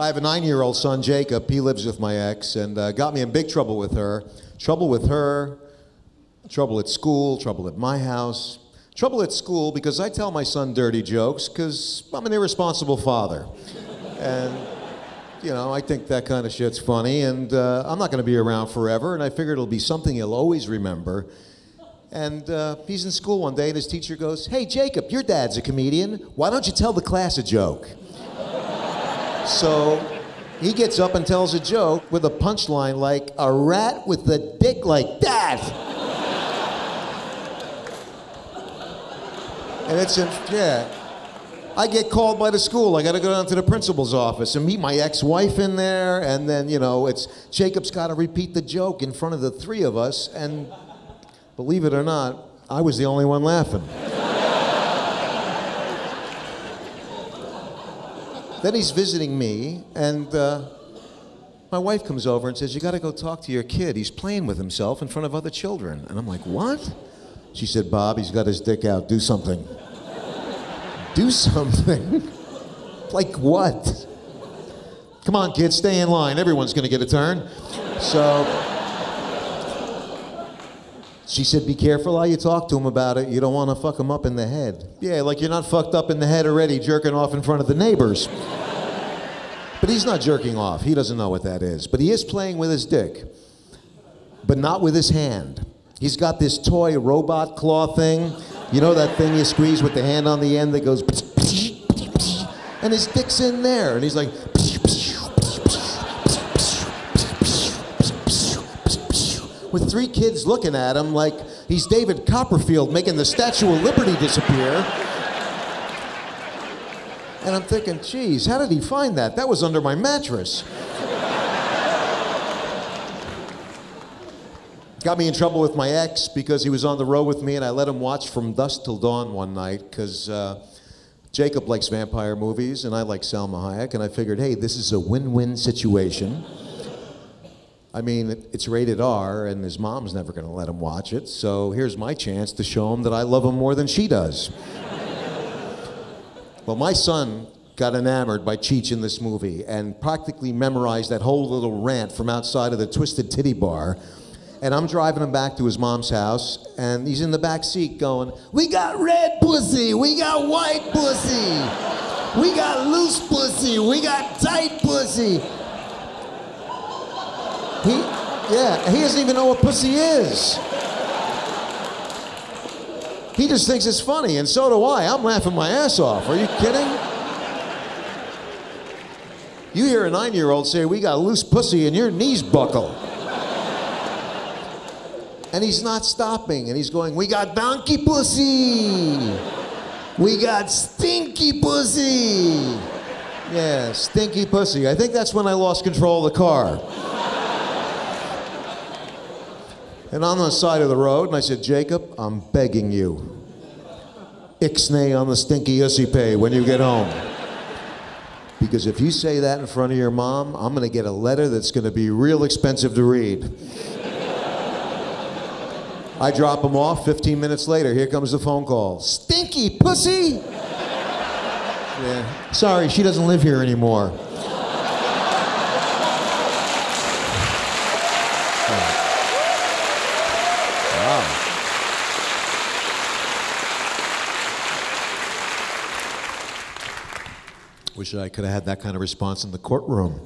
I have a nine-year-old son, Jacob. He lives with my ex and uh, got me in big trouble with her. Trouble with her, trouble at school, trouble at my house. Trouble at school because I tell my son dirty jokes because I'm an irresponsible father. and, you know, I think that kind of shit's funny and uh, I'm not going to be around forever and I figured it'll be something he'll always remember. And uh, he's in school one day and his teacher goes, Hey, Jacob, your dad's a comedian. Why don't you tell the class a joke? So he gets up and tells a joke with a punchline like a rat with a dick like that. and it's in, yeah. I get called by the school. I got to go down to the principal's office and meet my ex-wife in there, and then you know it's Jacob's got to repeat the joke in front of the three of us, and believe it or not, I was the only one laughing. Then he's visiting me, and uh, my wife comes over and says, You got to go talk to your kid. He's playing with himself in front of other children. And I'm like, What? She said, Bob, he's got his dick out. Do something. Do something? like what? Come on, kids, stay in line. Everyone's going to get a turn. So she said, Be careful how you talk to him about it. You don't want to fuck him up in the head. Yeah, like you're not fucked up in the head already, jerking off in front of the neighbors. but he's not jerking off. He doesn't know what that is. But he is playing with his dick, but not with his hand. He's got this toy robot claw thing. You know that thing you squeeze with the hand on the end that goes, and his dick's in there. And he's like, with three kids looking at him like he's David Copperfield making the Statue of Liberty disappear. And I'm thinking, geez, how did he find that? That was under my mattress. Got me in trouble with my ex because he was on the road with me and I let him watch From Dusk Till Dawn one night because uh, Jacob likes vampire movies and I like Salma Hayek and I figured, hey, this is a win-win situation. I mean, it's rated R, and his mom's never going to let him watch it. So here's my chance to show him that I love him more than she does. well, my son got enamored by Cheech in this movie and practically memorized that whole little rant from outside of the Twisted Titty Bar. And I'm driving him back to his mom's house, and he's in the back seat going, We got red pussy, we got white pussy, we got loose pussy, we got tight pussy. He, yeah, he doesn't even know what pussy is. He just thinks it's funny, and so do I. I'm laughing my ass off. Are you kidding? You hear a nine year old say, We got loose pussy, and your knees buckle. And he's not stopping, and he's going, We got donkey pussy. We got stinky pussy. Yeah, stinky pussy. I think that's when I lost control of the car. And on the side of the road, and I said, Jacob, I'm begging you. Ixnay on the stinky ussy pay when you get home. Because if you say that in front of your mom, I'm going to get a letter that's going to be real expensive to read. I drop him off. 15 minutes later, here comes the phone call. Stinky pussy! Yeah. Sorry, she doesn't live here anymore. Wish I could have had that kind of response in the courtroom.